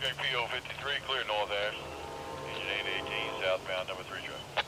JPO 53, clear north ash. Engine 818, southbound, number 3 truck.